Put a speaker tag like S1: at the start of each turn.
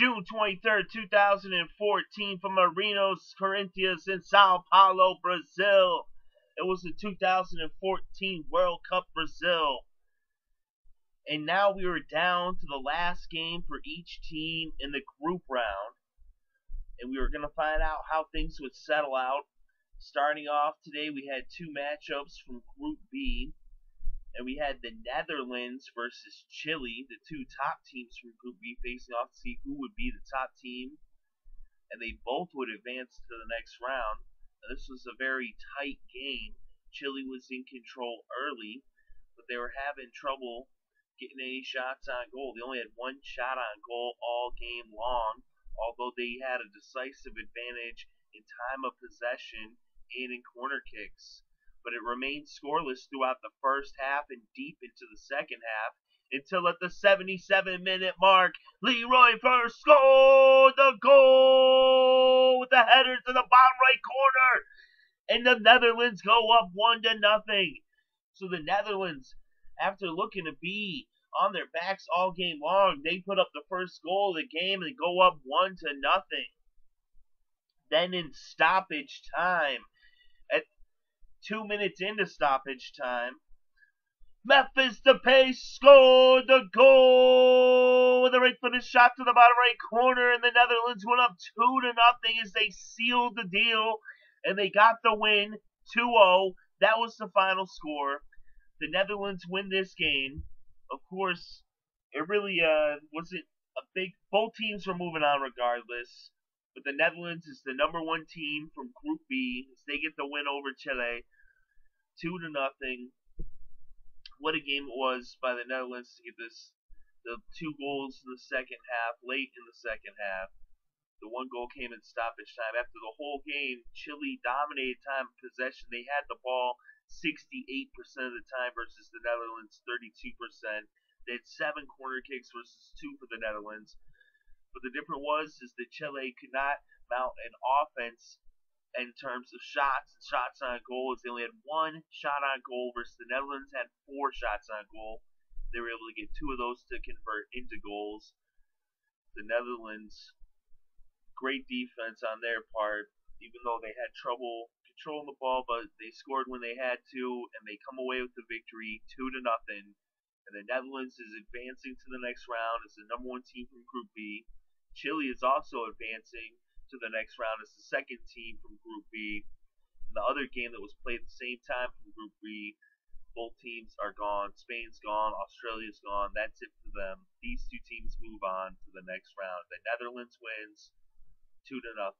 S1: June 23rd, 2014, from Arena Corinthians in Sao Paulo, Brazil. It was the 2014 World Cup Brazil. And now we were down to the last game for each team in the group round. And we were going to find out how things would settle out. Starting off today, we had two matchups from Group B and we had the Netherlands versus Chile, the two top teams from Group B facing off to see who would be the top team, and they both would advance to the next round. Now, this was a very tight game. Chile was in control early, but they were having trouble getting any shots on goal. They only had one shot on goal all game long, although they had a decisive advantage in time of possession and in corner kicks but it remained scoreless throughout the first half and deep into the second half until at the 77 minute mark, Leroy Fer scored the goal with the header to the bottom right corner, and the Netherlands go up one to nothing. So the Netherlands, after looking to be on their backs all game long, they put up the first goal of the game and go up one to nothing. Then in stoppage time, two minutes into stoppage time. Memphis Depay scored the goal with a right footed shot to the bottom right corner, and the Netherlands went up two to nothing as they sealed the deal and they got the win 2-0. That was the final score. The Netherlands win this game. Of course, it really uh, wasn't a big. Both teams were moving on regardless. But the Netherlands is the number one team from Group B they get the win over Chile, two to nothing. What a game it was by the Netherlands to get this the two goals in the second half, late in the second half. The one goal came in stoppage time. After the whole game, Chile dominated time of possession. They had the ball 68% of the time versus the Netherlands 32%. They had seven corner kicks versus two for the Netherlands. But the difference was is that Chile could not mount an offense in terms of shots and shots on goal. They only had one shot on goal versus the Netherlands had four shots on goal. They were able to get two of those to convert into goals. The Netherlands, great defense on their part, even though they had trouble controlling the ball, but they scored when they had to, and they come away with the victory, two to nothing. And the Netherlands is advancing to the next round as the number one team from Group B. Chile is also advancing to the next round as the second team from Group B. And the other game that was played at the same time from Group B, both teams are gone. Spain's gone, Australia's gone. That's it for them. These two teams move on to the next round. The Netherlands wins two to nothing.